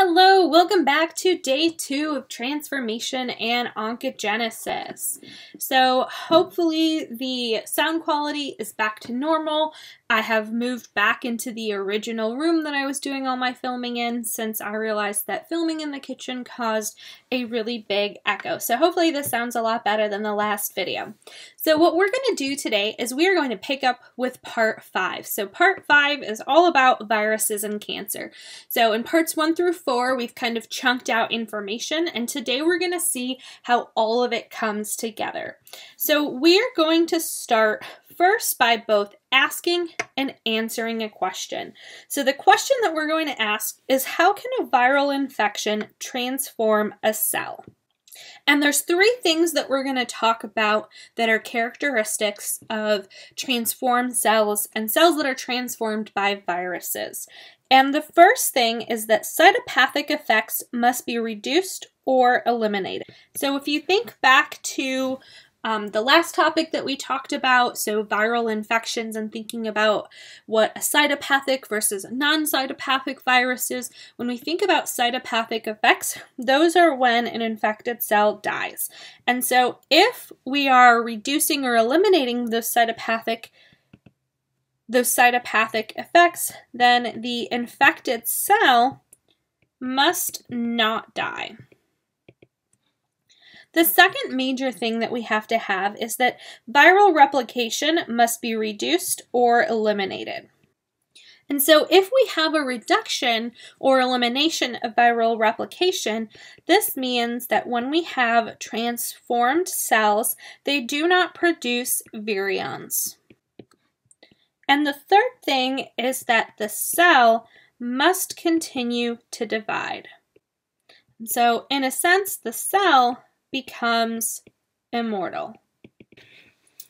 Hello, welcome back to day two of transformation and oncogenesis. So hopefully the sound quality is back to normal. I have moved back into the original room that I was doing all my filming in since I realized that filming in the kitchen caused a really big echo. So hopefully this sounds a lot better than the last video. So what we're going to do today is we are going to pick up with part five. So part five is all about viruses and cancer. So in parts one through four, we've kind of chunked out information and today we're going to see how all of it comes together. So we're going to start first by both asking and answering a question. So the question that we're going to ask is how can a viral infection transform a cell? And there's three things that we're going to talk about that are characteristics of transformed cells and cells that are transformed by viruses. And the first thing is that cytopathic effects must be reduced or eliminated. So if you think back to um, the last topic that we talked about, so viral infections and thinking about what a cytopathic versus non cytopathic virus is, when we think about cytopathic effects, those are when an infected cell dies. And so if we are reducing or eliminating those cytopathic those cytopathic effects, then the infected cell must not die. The second major thing that we have to have is that viral replication must be reduced or eliminated. And so if we have a reduction or elimination of viral replication, this means that when we have transformed cells, they do not produce virions. And the third thing is that the cell must continue to divide. So in a sense, the cell becomes immortal.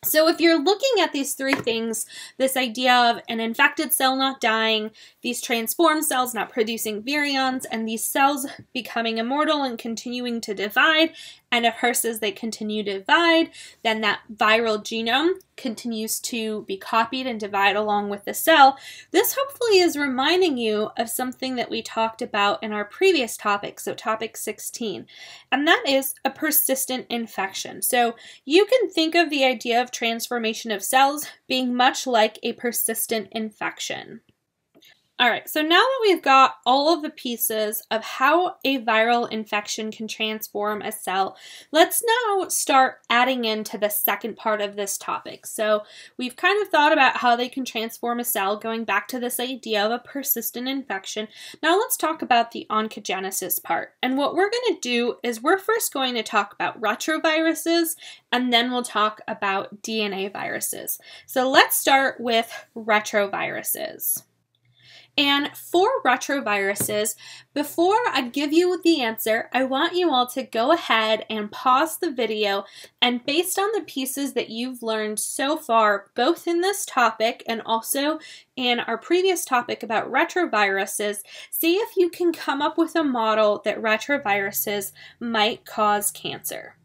So, if you're looking at these three things this idea of an infected cell not dying, these transformed cells not producing virions, and these cells becoming immortal and continuing to divide, and if HERSs they continue to divide, then that viral genome continues to be copied and divide along with the cell. This hopefully is reminding you of something that we talked about in our previous topic, so topic 16, and that is a persistent infection. So you can think of the idea of transformation of cells being much like a persistent infection. All right, so now that we've got all of the pieces of how a viral infection can transform a cell, let's now start adding into the second part of this topic. So we've kind of thought about how they can transform a cell, going back to this idea of a persistent infection. Now let's talk about the oncogenesis part. And what we're going to do is we're first going to talk about retroviruses, and then we'll talk about DNA viruses. So let's start with retroviruses. And for retroviruses, before I give you the answer, I want you all to go ahead and pause the video and based on the pieces that you've learned so far, both in this topic and also in our previous topic about retroviruses, see if you can come up with a model that retroviruses might cause cancer.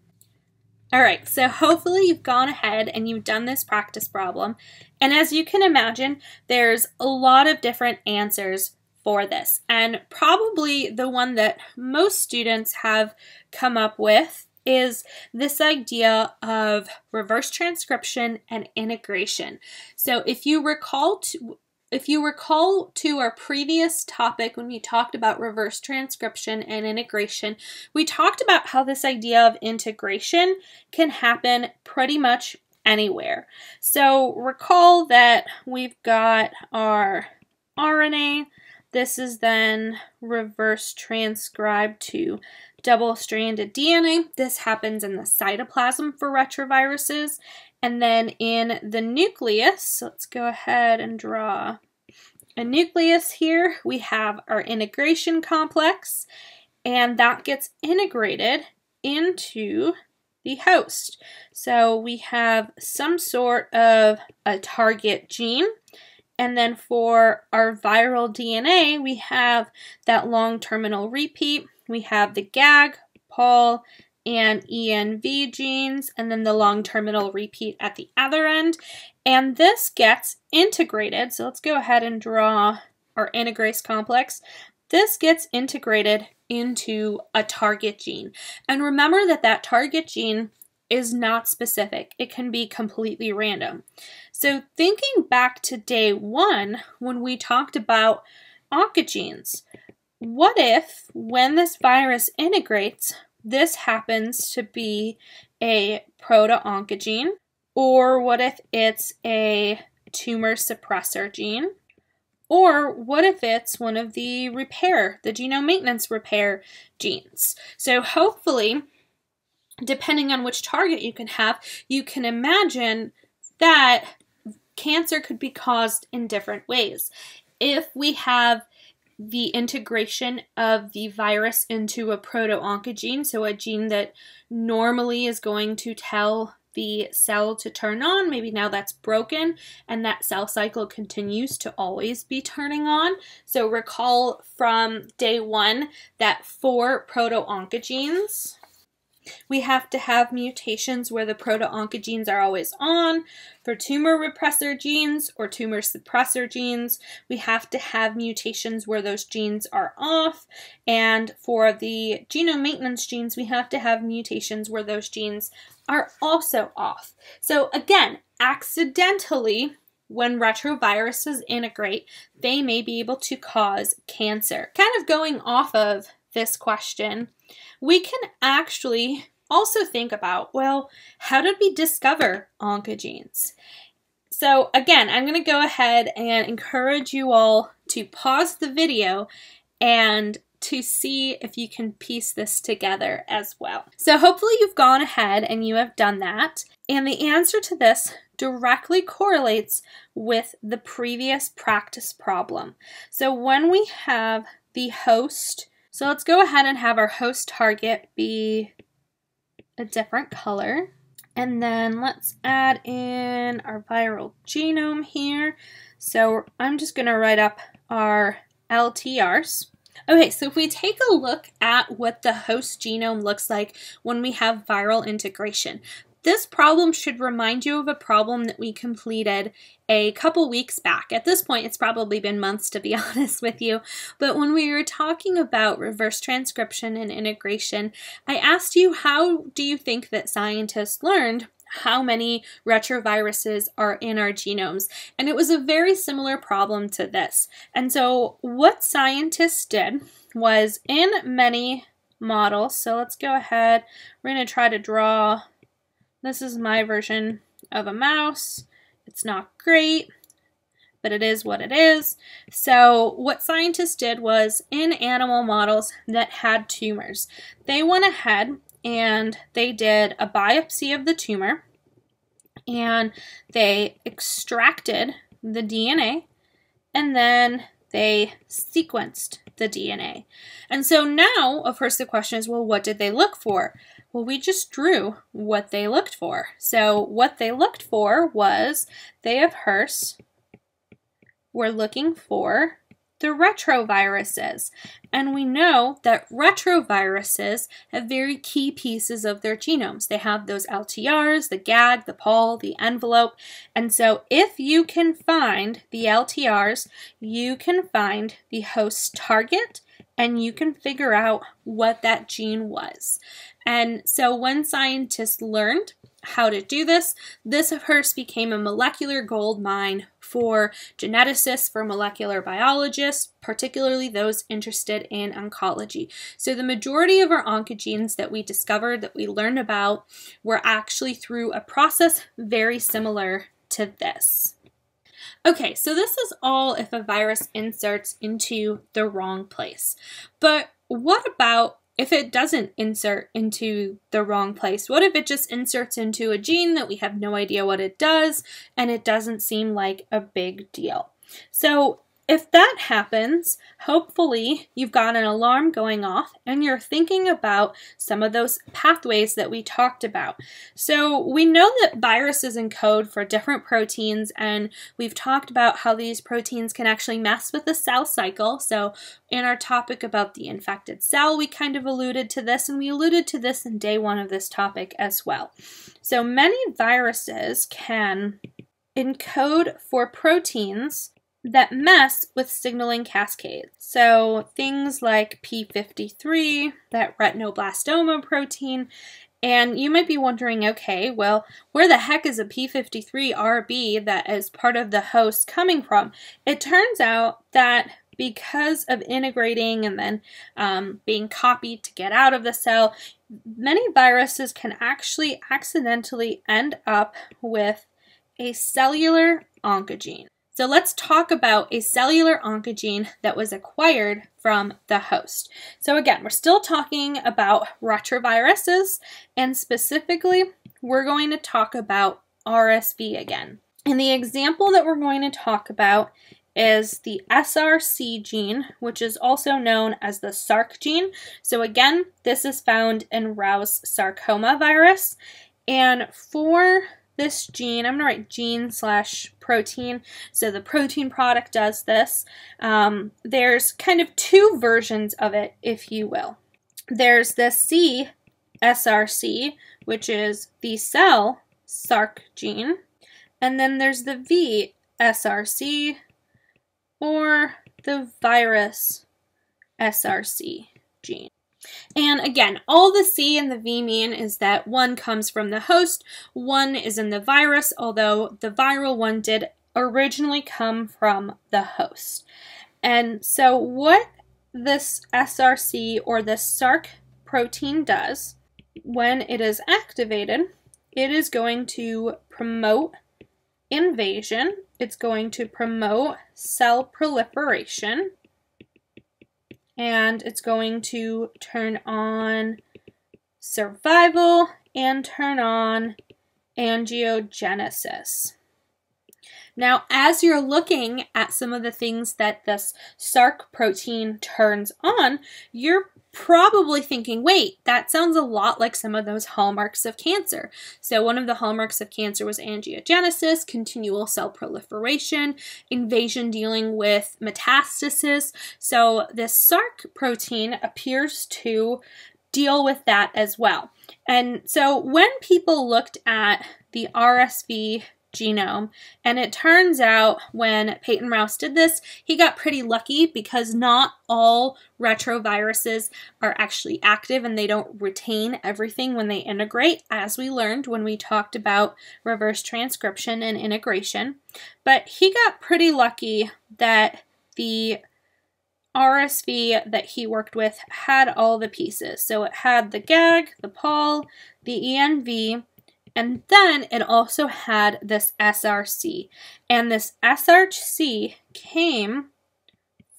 All right, so hopefully you've gone ahead and you've done this practice problem. And as you can imagine, there's a lot of different answers for this. And probably the one that most students have come up with is this idea of reverse transcription and integration. So if you recall to, if you recall to our previous topic when we talked about reverse transcription and integration, we talked about how this idea of integration can happen pretty much anywhere. So recall that we've got our RNA. This is then reverse transcribed to double-stranded DNA. This happens in the cytoplasm for retroviruses. And then in the nucleus, let's go ahead and draw a nucleus here. We have our integration complex, and that gets integrated into the host. So we have some sort of a target gene. And then for our viral DNA, we have that long terminal repeat. We have the GAG, POL, and ENV genes, and then the long terminal repeat at the other end. And this gets integrated. So let's go ahead and draw our integrase complex. this gets integrated into a target gene. And remember that that target gene is not specific. It can be completely random. So thinking back to day one, when we talked about oncogenes, what if when this virus integrates, this happens to be a proto-oncogene? Or what if it's a tumor suppressor gene? Or what if it's one of the repair, the genome maintenance repair genes? So hopefully, depending on which target you can have, you can imagine that cancer could be caused in different ways. If we have the integration of the virus into a proto-oncogene, so a gene that normally is going to tell the cell to turn on. Maybe now that's broken and that cell cycle continues to always be turning on. So recall from day one that for proto-oncogenes, we have to have mutations where the proto-oncogenes are always on. For tumor repressor genes or tumor suppressor genes, we have to have mutations where those genes are off. And for the genome maintenance genes, we have to have mutations where those genes are also off. So again, accidentally, when retroviruses integrate, they may be able to cause cancer. Kind of going off of this question, we can actually also think about, well, how did we discover oncogenes? So again, I'm going to go ahead and encourage you all to pause the video and to see if you can piece this together as well. So hopefully you've gone ahead and you have done that. And the answer to this directly correlates with the previous practice problem. So when we have the host so let's go ahead and have our host target be a different color. And then let's add in our viral genome here. So I'm just going to write up our LTRs. Okay, so if we take a look at what the host genome looks like when we have viral integration, this problem should remind you of a problem that we completed a couple weeks back. At this point, it's probably been months to be honest with you, but when we were talking about reverse transcription and integration, I asked you how do you think that scientists learned how many retroviruses are in our genomes. And it was a very similar problem to this. And so what scientists did was in many models, so let's go ahead, we're going to try to draw this is my version of a mouse. It's not great, but it is what it is. So what scientists did was in animal models that had tumors, they went ahead and they did a biopsy of the tumor and they extracted the DNA and then they sequenced the DNA. And so now, of course, the question is, well, what did they look for? Well, we just drew what they looked for. So what they looked for was they of HRSS were looking for the retroviruses. And we know that retroviruses have very key pieces of their genomes. They have those LTRs, the GAG, the POL, the envelope. And so if you can find the LTRs, you can find the host target and you can figure out what that gene was. And so when scientists learned how to do this, this of course became a molecular gold mine for geneticists, for molecular biologists, particularly those interested in oncology. So the majority of our oncogenes that we discovered, that we learned about, were actually through a process very similar to this. Okay, so this is all if a virus inserts into the wrong place. But what about if it doesn't insert into the wrong place? What if it just inserts into a gene that we have no idea what it does and it doesn't seem like a big deal? So if that happens, hopefully you've got an alarm going off and you're thinking about some of those pathways that we talked about. So we know that viruses encode for different proteins and we've talked about how these proteins can actually mess with the cell cycle. So in our topic about the infected cell, we kind of alluded to this and we alluded to this in day one of this topic as well. So many viruses can encode for proteins that mess with signaling cascades. So things like P53, that retinoblastoma protein, and you might be wondering, okay, well, where the heck is a P53RB that is part of the host coming from? It turns out that because of integrating and then um, being copied to get out of the cell, many viruses can actually accidentally end up with a cellular oncogene. So let's talk about a cellular oncogene that was acquired from the host. So again, we're still talking about retroviruses, and specifically, we're going to talk about RSV again. And the example that we're going to talk about is the SRC gene, which is also known as the SARC gene. So again, this is found in Rous sarcoma virus. And for this gene, I'm going to write gene slash protein. So the protein product does this. Um, there's kind of two versions of it, if you will. There's the C SRC, which is the cell SARC gene. And then there's the V SRC, or the virus SRC gene. And again, all the C and the V mean is that one comes from the host, one is in the virus, although the viral one did originally come from the host. And so what this SRC or the SARC protein does when it is activated, it is going to promote invasion, it's going to promote cell proliferation, and it's going to turn on survival and turn on angiogenesis. Now, as you're looking at some of the things that this SARC protein turns on, you're probably thinking, wait, that sounds a lot like some of those hallmarks of cancer. So, one of the hallmarks of cancer was angiogenesis, continual cell proliferation, invasion dealing with metastasis. So, this SARC protein appears to deal with that as well. And so, when people looked at the RSV genome. And it turns out when Peyton Rous did this, he got pretty lucky because not all retroviruses are actually active and they don't retain everything when they integrate, as we learned when we talked about reverse transcription and integration. But he got pretty lucky that the RSV that he worked with had all the pieces. So it had the GAG, the POL, the ENV, and then it also had this SRC. And this SRC came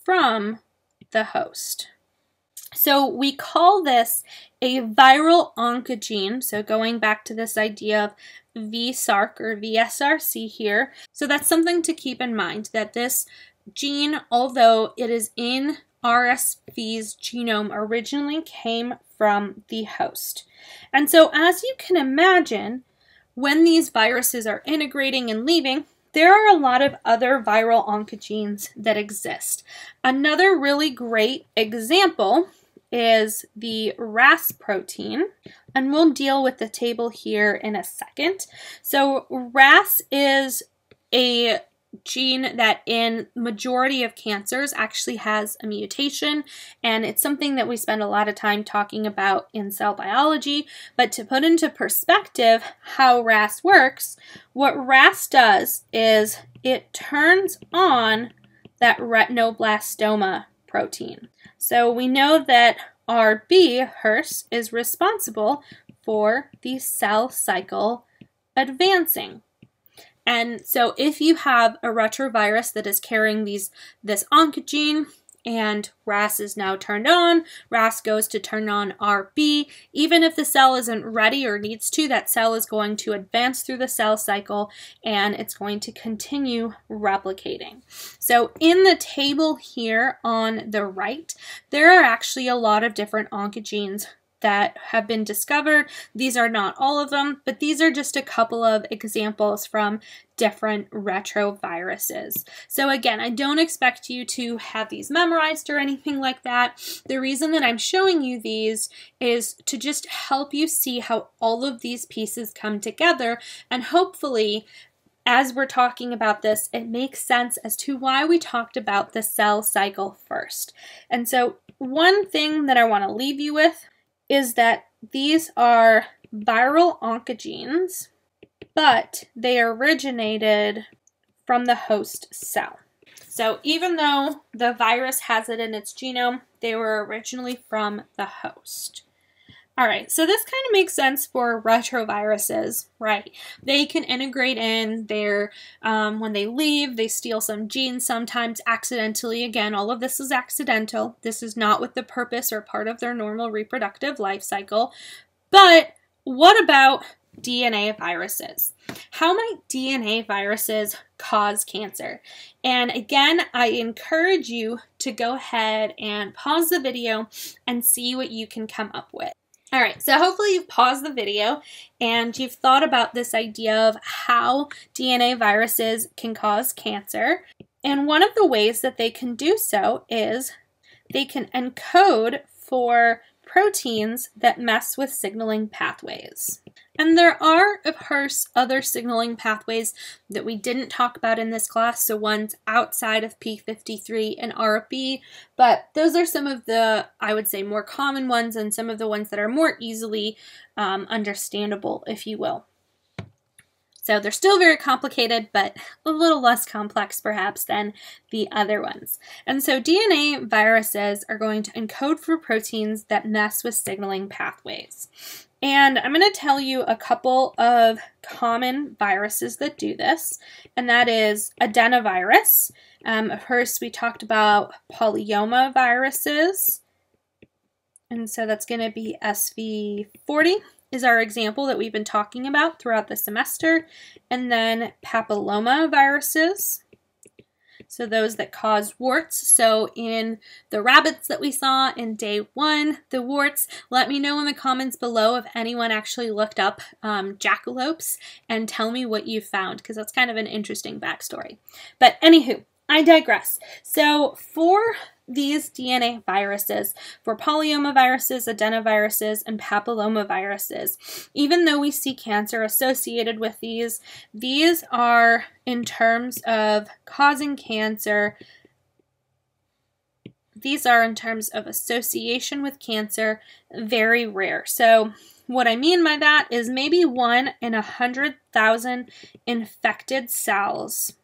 from the host. So we call this a viral oncogene. So going back to this idea of VSARC or VSRC here. So that's something to keep in mind that this gene, although it is in RSV's genome, originally came from the host. And so, as you can imagine, when these viruses are integrating and leaving, there are a lot of other viral oncogenes that exist. Another really great example is the RAS protein, and we'll deal with the table here in a second. So RAS is a gene that in majority of cancers actually has a mutation and it's something that we spend a lot of time talking about in cell biology. But to put into perspective how RAS works what RAS does is it turns on that retinoblastoma protein. So we know that RB HERS is responsible for the cell cycle advancing and so if you have a retrovirus that is carrying these this oncogene and RAS is now turned on, RAS goes to turn on RB. Even if the cell isn't ready or needs to, that cell is going to advance through the cell cycle and it's going to continue replicating. So in the table here on the right, there are actually a lot of different oncogenes that have been discovered. These are not all of them, but these are just a couple of examples from different retroviruses. So again, I don't expect you to have these memorized or anything like that. The reason that I'm showing you these is to just help you see how all of these pieces come together and hopefully as we're talking about this, it makes sense as to why we talked about the cell cycle first. And so, one thing that I want to leave you with is that these are viral oncogenes, but they originated from the host cell. So, even though the virus has it in its genome, they were originally from the host. All right, so this kind of makes sense for retroviruses, right? They can integrate in their, um, when they leave, they steal some genes, sometimes accidentally. Again, all of this is accidental. This is not with the purpose or part of their normal reproductive life cycle. But what about DNA viruses? How might DNA viruses cause cancer? And again, I encourage you to go ahead and pause the video and see what you can come up with. All right, so hopefully you've paused the video and you've thought about this idea of how DNA viruses can cause cancer. And one of the ways that they can do so is they can encode for proteins that mess with signaling pathways. And there are, of course, other signaling pathways that we didn't talk about in this class, so ones outside of P53 and RFB, but those are some of the, I would say, more common ones and some of the ones that are more easily um, understandable, if you will. So they're still very complicated, but a little less complex perhaps than the other ones. And so DNA viruses are going to encode for proteins that mess with signaling pathways. And I'm going to tell you a couple of common viruses that do this, and that is adenovirus. Um, first, we talked about polyoma viruses, and so that's going to be SV40 is our example that we've been talking about throughout the semester, and then papilloma viruses. So those that cause warts. So in the rabbits that we saw in day one, the warts, let me know in the comments below if anyone actually looked up um, jackalopes and tell me what you found because that's kind of an interesting backstory. But anywho, I digress. So for these DNA viruses for polyomaviruses, adenoviruses, and papillomaviruses. Even though we see cancer associated with these, these are in terms of causing cancer. These are in terms of association with cancer very rare. So what I mean by that is maybe one in a hundred thousand infected cells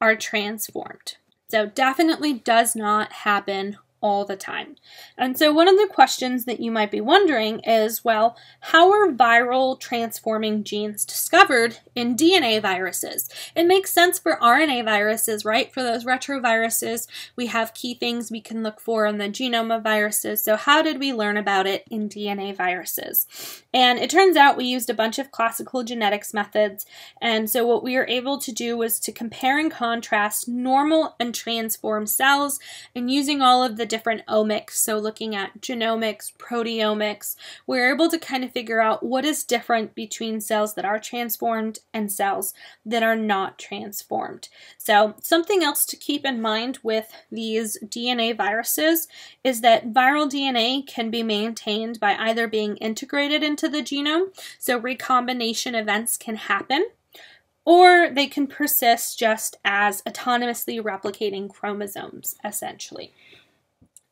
are transformed. So definitely does not happen all the time. And so, one of the questions that you might be wondering is well, how are viral transforming genes discovered in DNA viruses? It makes sense for RNA viruses, right? For those retroviruses, we have key things we can look for in the genome of viruses. So, how did we learn about it in DNA viruses? And it turns out we used a bunch of classical genetics methods. And so, what we were able to do was to compare and contrast normal and transformed cells and using all of the different omics, so looking at genomics, proteomics, we're able to kind of figure out what is different between cells that are transformed and cells that are not transformed. So, something else to keep in mind with these DNA viruses is that viral DNA can be maintained by either being integrated into the genome, so recombination events can happen or they can persist just as autonomously replicating chromosomes, essentially.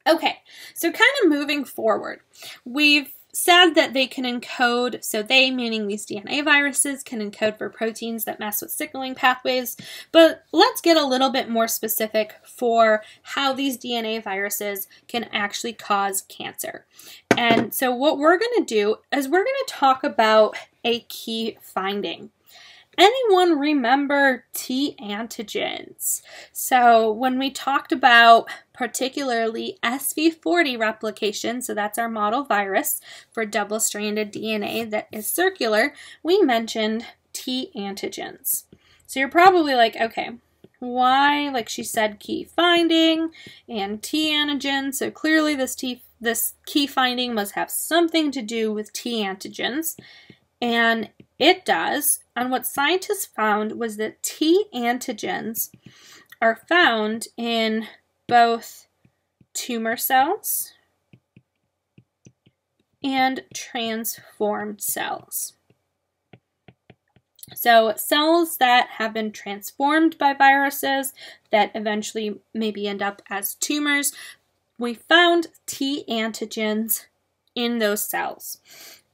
Okay, so kind of moving forward, we've said that they can encode, so they, meaning these DNA viruses, can encode for proteins that mess with signaling pathways. But let's get a little bit more specific for how these DNA viruses can actually cause cancer. And so, what we're going to do is we're going to talk about a key finding. Anyone remember T antigens? So, when we talked about particularly SV40 replication, so that's our model virus for double stranded DNA that is circular, we mentioned T antigens. So, you're probably like, okay, why? Like she said, key finding and T antigen. So, clearly, this T this key finding must have something to do with T antigens. And it does. And what scientists found was that T antigens are found in both tumor cells and transformed cells. So, cells that have been transformed by viruses that eventually maybe end up as tumors, we found T antigens in those cells.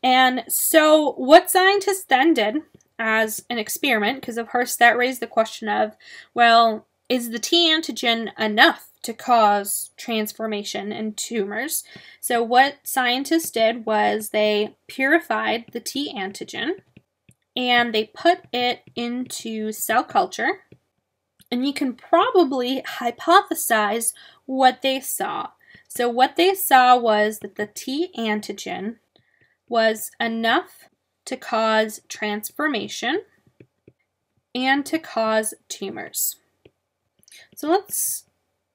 And so, what scientists then did as an experiment, because of course that raised the question of, well, is the T antigen enough to cause transformation in tumors? So, what scientists did was they purified the T antigen and they put it into cell culture. And you can probably hypothesize what they saw. So, what they saw was that the T antigen was enough to cause transformation and to cause tumors. So, let's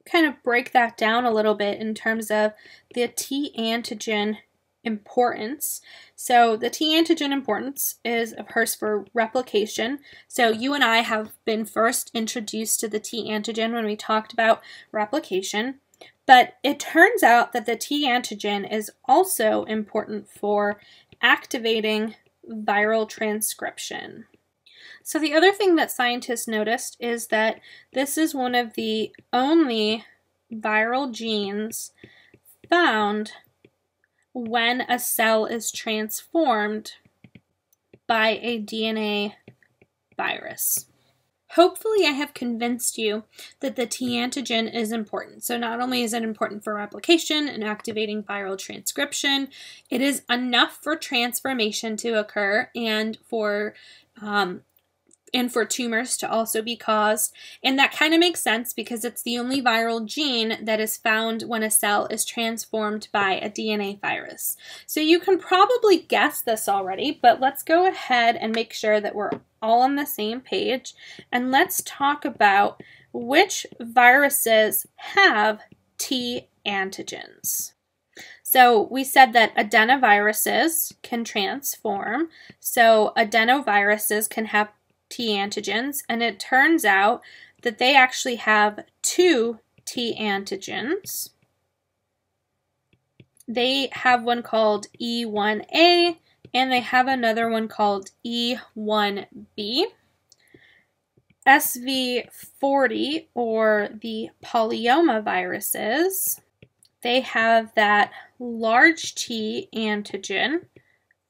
kind of break that down a little bit in terms of the T antigen importance. So the T antigen importance is, of course, for replication. So you and I have been first introduced to the T antigen when we talked about replication. But it turns out that the T antigen is also important for activating viral transcription. So, the other thing that scientists noticed is that this is one of the only viral genes found when a cell is transformed by a DNA virus. Hopefully, I have convinced you that the T antigen is important. So, not only is it important for replication and activating viral transcription, it is enough for transformation to occur and for um, and for tumors to also be caused. And that kind of makes sense because it's the only viral gene that is found when a cell is transformed by a DNA virus. So you can probably guess this already, but let's go ahead and make sure that we're all on the same page. And let's talk about which viruses have T antigens. So we said that adenoviruses can transform. So adenoviruses can have T antigens, and it turns out that they actually have two T antigens. They have one called E1A and they have another one called E1B. SV40 or the polyoma viruses, they have that large T antigen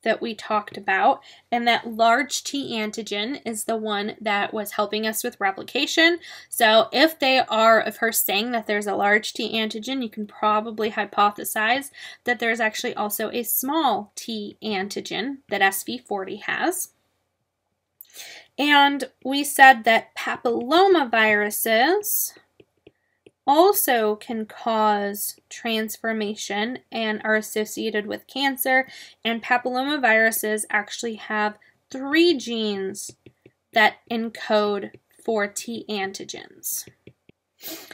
that we talked about. And that large T antigen is the one that was helping us with replication. So if they are, of her saying that there's a large T antigen, you can probably hypothesize that there's actually also a small T antigen that SV40 has. And we said that papillomaviruses also can cause transformation and are associated with cancer. And papillomaviruses actually have three genes that encode for T antigens.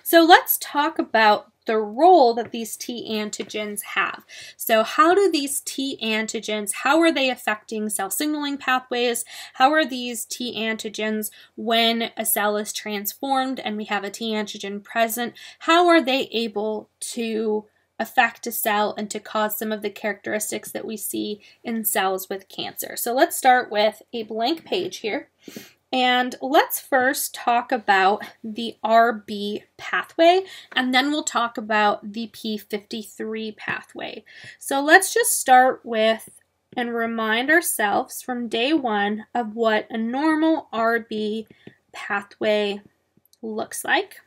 So let's talk about the role that these T antigens have. So how do these T antigens, how are they affecting cell signaling pathways? How are these T antigens when a cell is transformed and we have a T antigen present, how are they able to affect a cell and to cause some of the characteristics that we see in cells with cancer. So let's start with a blank page here. And let's first talk about the RB pathway, and then we'll talk about the P53 pathway. So let's just start with and remind ourselves from day one of what a normal RB pathway looks like.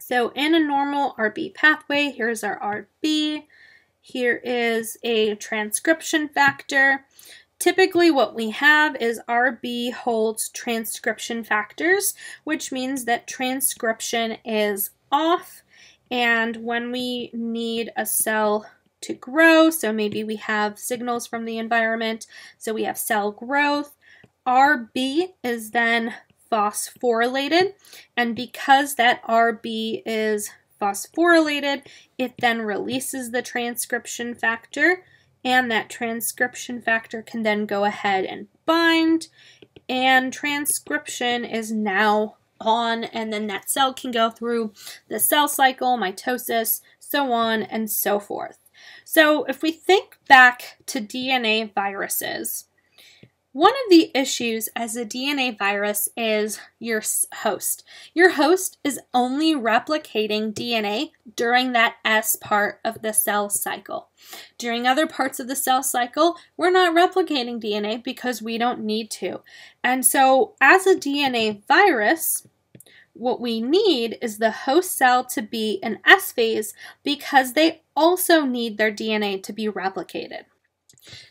So in a normal RB pathway, here's our RB. Here is a transcription factor. Typically what we have is RB holds transcription factors, which means that transcription is off. And when we need a cell to grow, so maybe we have signals from the environment, so we have cell growth, RB is then phosphorylated. And because that RB is phosphorylated, it then releases the transcription factor and that transcription factor can then go ahead and bind and transcription is now on and then that cell can go through the cell cycle, mitosis, so on and so forth. So if we think back to DNA viruses, One of the issues as a DNA virus is your host. Your host is only replicating DNA during that S part of the cell cycle. During other parts of the cell cycle, we're not replicating DNA because we don't need to. And so, as a DNA virus, what we need is the host cell to be an S phase because they also need their DNA to be replicated.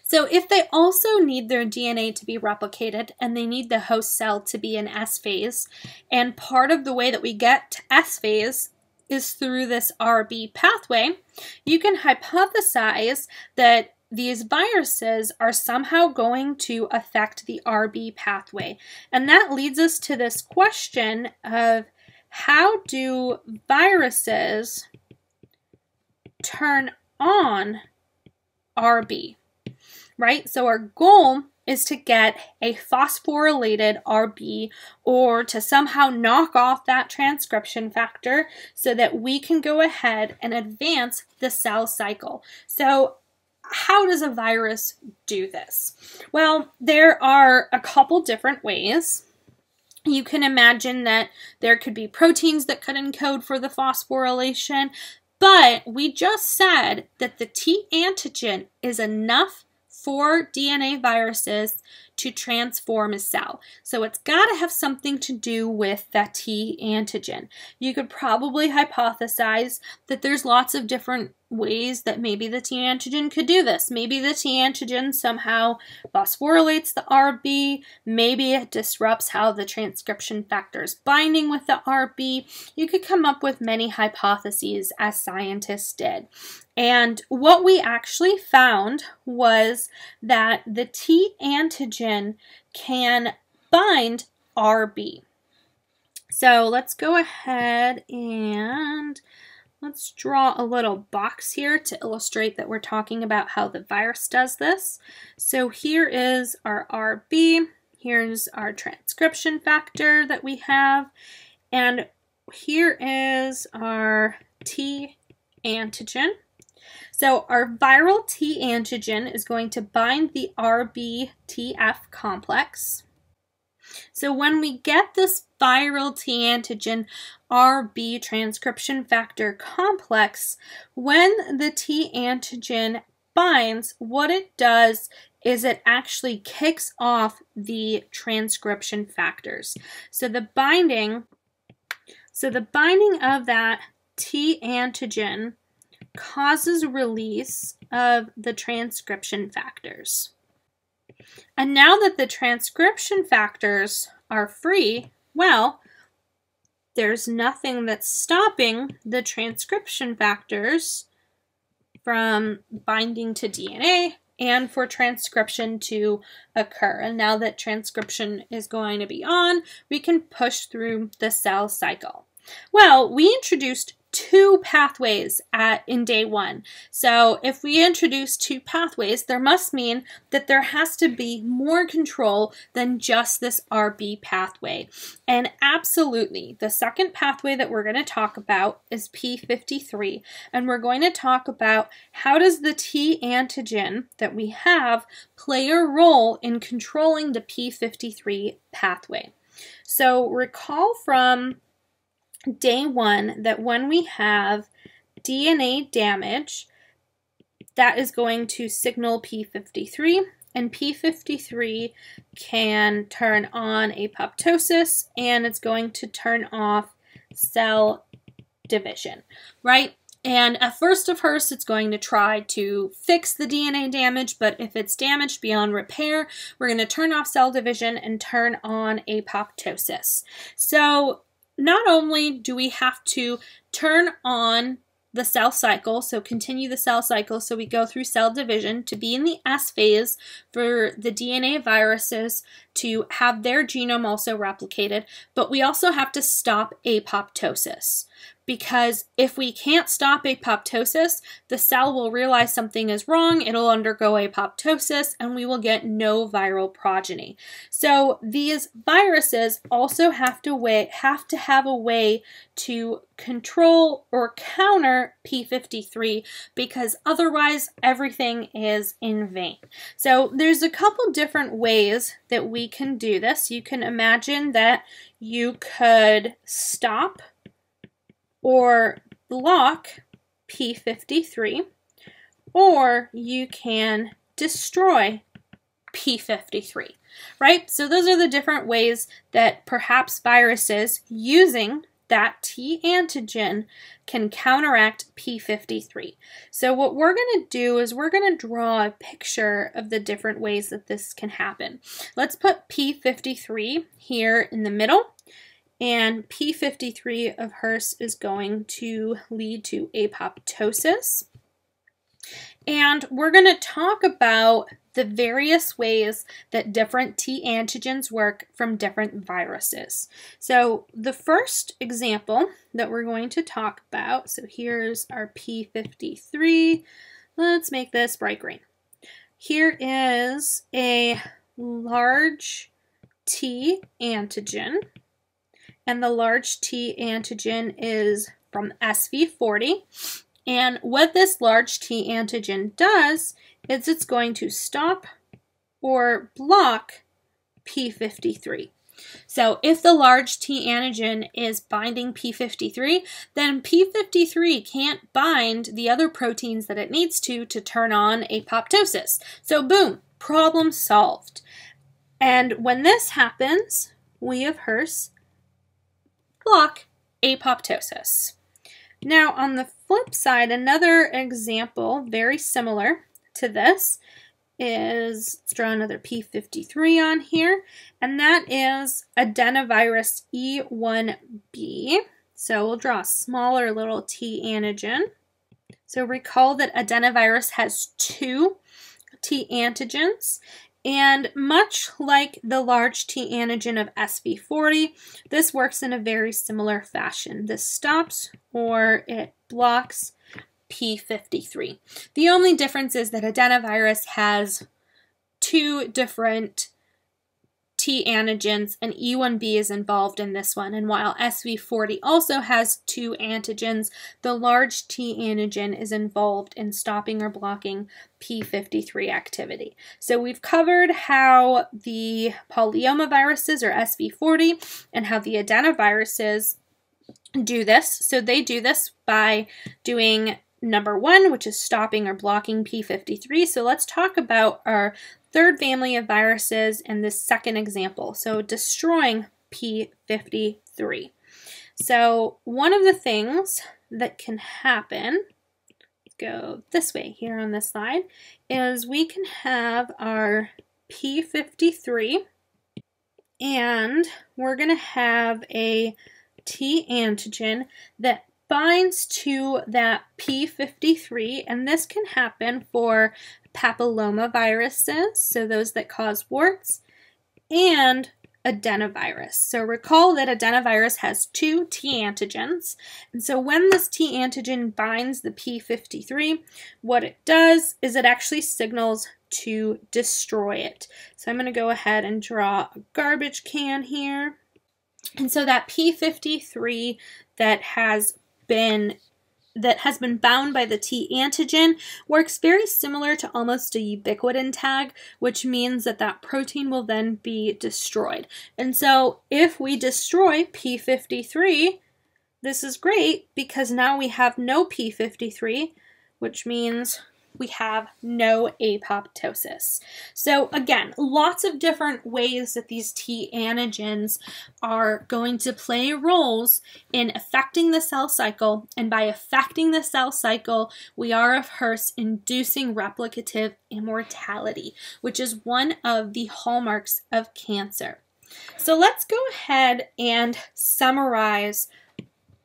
So if they also need their DNA to be replicated and they need the host cell to be in S phase, and part of the way that we get to S phase is through this RB pathway, you can hypothesize that these viruses are somehow going to affect the RB pathway. And that leads us to this question of how do viruses turn on RB? Right? So our goal is to get a phosphorylated RB or to somehow knock off that transcription factor so that we can go ahead and advance the cell cycle. So how does a virus do this? Well, there are a couple different ways. You can imagine that there could be proteins that could encode for the phosphorylation, but we just said that the T antigen is enough for DNA viruses to transform a cell. So it's got to have something to do with that T antigen. You could probably hypothesize that there's lots of different ways that maybe the T antigen could do this. Maybe the T antigen somehow phosphorylates the RB. Maybe it disrupts how the transcription factor is binding with the RB. You could come up with many hypotheses as scientists did. And what we actually found was that the T antigen can bind RB. So let's go ahead and let's draw a little box here to illustrate that we're talking about how the virus does this. So here is our RB, here's our transcription factor that we have, and here is our T antigen. So our viral T antigen is going to bind the RBTF complex. So when we get this viral T antigen RB transcription factor complex, when the T antigen binds, what it does is it actually kicks off the transcription factors. So the binding, so the binding of that T antigen causes release of the transcription factors. And now that the transcription factors are free, well, there's nothing that's stopping the transcription factors from binding to DNA and for transcription to occur. And now that transcription is going to be on, we can push through the cell cycle. Well, we introduced two pathways at in day one. So if we introduce two pathways, there must mean that there has to be more control than just this RB pathway. And absolutely, the second pathway that we're going to talk about is P53. And we're going to talk about how does the T antigen that we have play a role in controlling the P53 pathway. So recall from day one that when we have DNA damage, that is going to signal P53, and P53 can turn on apoptosis and it's going to turn off cell division, right? And at first of first, it's going to try to fix the DNA damage, but if it's damaged beyond repair, we're going to turn off cell division and turn on apoptosis. So not only do we have to turn on the cell cycle, so continue the cell cycle, so we go through cell division to be in the S phase for the DNA viruses to have their genome also replicated, but we also have to stop apoptosis because if we can't stop apoptosis, the cell will realize something is wrong, it'll undergo apoptosis, and we will get no viral progeny. So these viruses also have to way, have to have a way to control or counter P53 because otherwise everything is in vain. So there's a couple different ways that we can do this. You can imagine that you could stop or block P53, or you can destroy P53, right? So those are the different ways that perhaps viruses using that T antigen can counteract P53. So what we're going to do is we're going to draw a picture of the different ways that this can happen. Let's put P53 here in the middle and P53 of HERS is going to lead to apoptosis. And we're going to talk about the various ways that different T antigens work from different viruses. So the first example that we're going to talk about, so here's our P53. Let's make this bright green. Here is a large T antigen and the large T antigen is from SV40. And what this large T antigen does is it's going to stop or block P53. So if the large T antigen is binding P53, then P53 can't bind the other proteins that it needs to to turn on apoptosis. So boom, problem solved. And when this happens, we of HERS block apoptosis. Now, on the flip side, another example very similar to this is, let's draw another P53 on here, and that is adenovirus E1b. So we'll draw a smaller little T antigen. So recall that adenovirus has two T antigens, and much like the large T antigen of SV40, this works in a very similar fashion. This stops or it blocks P53. The only difference is that adenovirus has two different T antigens, and E1b is involved in this one. And while SV40 also has two antigens, the large T antigen is involved in stopping or blocking P53 activity. So we've covered how the polyomaviruses or SV40 and how the adenoviruses do this. So they do this by doing number one, which is stopping or blocking P53. So let's talk about our third family of viruses and this second example. So destroying P53. So one of the things that can happen, go this way here on this slide, is we can have our P53 and we're going to have a T antigen that binds to that P53, and this can happen for papillomaviruses, so those that cause warts, and adenovirus. So recall that adenovirus has two T antigens. And so when this T antigen binds the P53, what it does is it actually signals to destroy it. So I'm going to go ahead and draw a garbage can here. And so that P53 that has been that has been bound by the T antigen works very similar to almost a ubiquitin tag, which means that that protein will then be destroyed. And so if we destroy P53, this is great because now we have no P53, which means we have no apoptosis. So again, lots of different ways that these T antigens are going to play roles in affecting the cell cycle, and by affecting the cell cycle, we are of course inducing replicative immortality, which is one of the hallmarks of cancer. So let's go ahead and summarize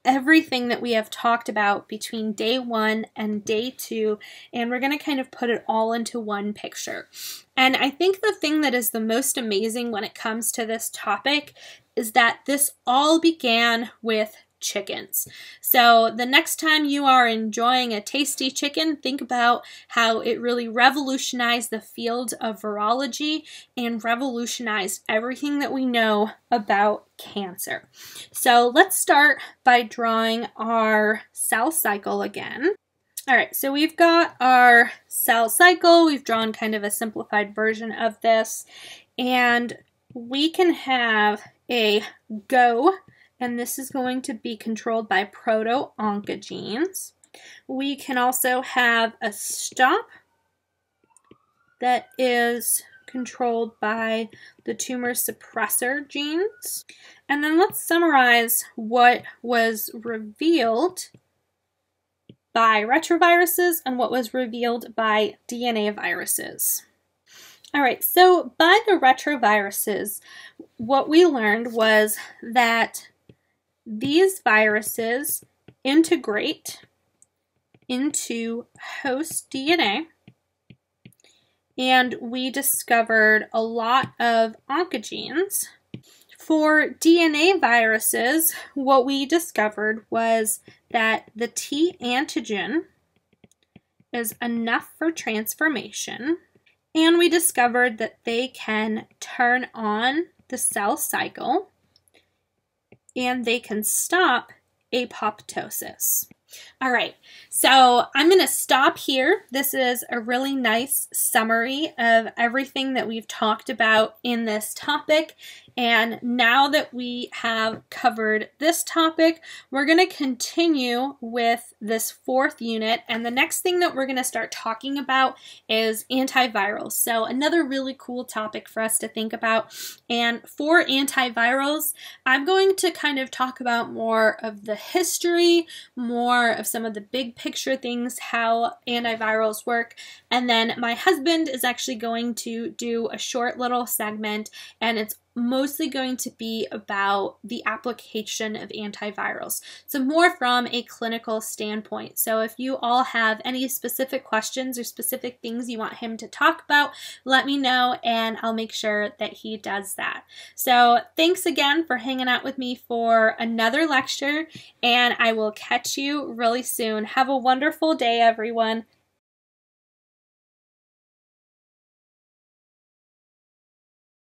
everything that we have talked about between day one and day two, and we're going to kind of put it all into one picture. And I think the thing that is the most amazing when it comes to this topic is that this all began with chickens. So the next time you are enjoying a tasty chicken, think about how it really revolutionized the field of virology and revolutionized everything that we know about cancer. So let's start by drawing our cell cycle again. All right, so we've got our cell cycle. We've drawn kind of a simplified version of this. And we can have a go, and this is going to be controlled by proto-oncogenes. We can also have a stop that is controlled by the tumor suppressor genes. And then let's summarize what was revealed by retroviruses and what was revealed by DNA viruses. All right, so by the retroviruses, what we learned was that these viruses integrate into host DNA, and we discovered a lot of oncogenes. For DNA viruses, what we discovered was that the T antigen is enough for transformation, and we discovered that they can turn on the cell cycle and they can stop apoptosis. All right, so I'm going to stop here. This is a really nice summary of everything that we've talked about in this topic. And now that we have covered this topic, we're going to continue with this fourth unit. And the next thing that we're going to start talking about is antivirals. So, another really cool topic for us to think about. And for antivirals, I'm going to kind of talk about more of the history, more of some of the big picture things, how antivirals work. And then my husband is actually going to do a short little segment, and it's mostly going to be about the application of antivirals. So, more from a clinical standpoint. So, if you all have any specific questions or specific things you want him to talk about, let me know and I'll make sure that he does that. So, thanks again for hanging out with me for another lecture, and I will catch you really soon. Have a wonderful day, everyone.